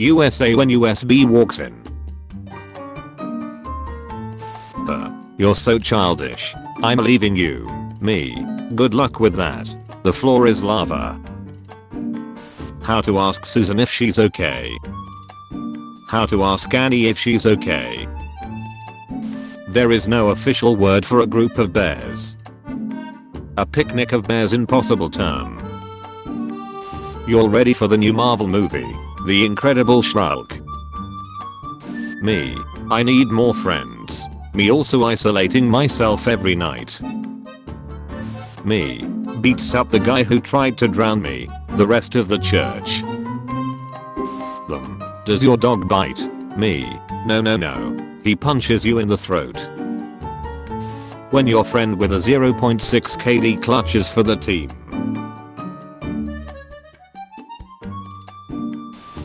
USA when USB walks in. Uh, you're so childish. I'm leaving you. Me. Good luck with that. The floor is lava. How to ask Susan if she's okay. How to ask Annie if she's okay. There is no official word for a group of bears. A picnic of bears impossible term. You're ready for the new Marvel movie, The Incredible Shulk. Me. I need more friends. Me also isolating myself every night. Me. Beats up the guy who tried to drown me, the rest of the church. Them. Does your dog bite? Me. No no no. He punches you in the throat. When your friend with a 0.6 KD clutches for the team.